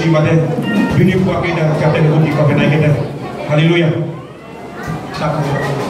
Terima kasih. Bini kuat kita, kita bukti kau kena kita. Hallelujah. Tak.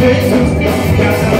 Jesus. got